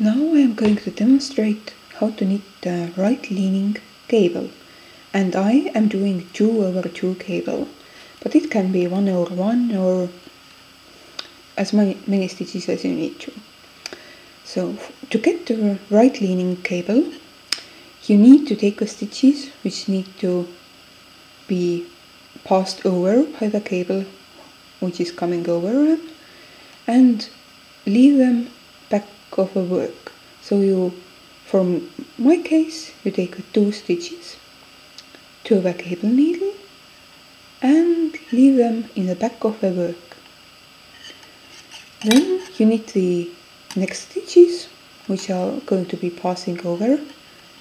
Now I am going to demonstrate how to knit the right leaning cable and I am doing 2 over 2 cable but it can be 1 over 1 or as many, many stitches as you need to. So to get the right leaning cable you need to take the stitches which need to be passed over by the cable which is coming over and leave them back of a work. So you, from my case, you take two stitches to the cable needle and leave them in the back of the work. Then you knit the next stitches which are going to be passing over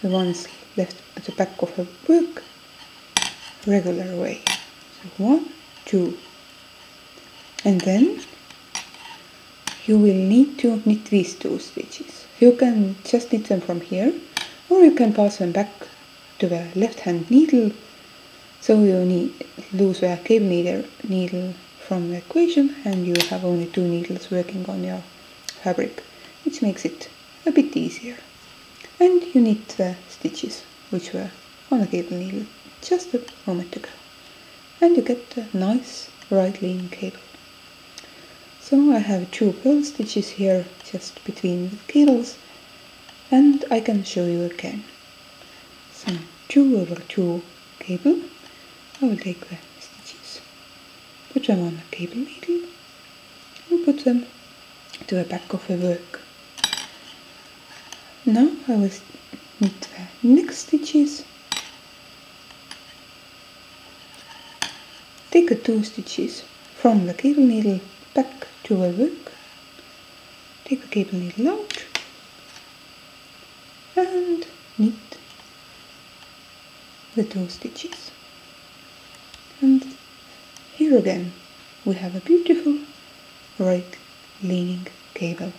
the ones left at the back of the work regular way. So one, two, and then you will need to knit these two stitches. You can just knit them from here or you can pass them back to the left hand needle so you need lose the cable needle, needle from the equation and you have only two needles working on your fabric which makes it a bit easier. And you knit the stitches which were on the cable needle just a moment ago and you get a nice right leaning cable. So I have two purl stitches here just between the cables and I can show you again. So 2 over 2 cable, I will take the stitches, put them on the cable needle and put them to the back of the work. Now I will knit the next stitches, take the two stitches from the cable needle back to a work. Take the cable needle out and knit the two stitches. And here again we have a beautiful right leaning cable.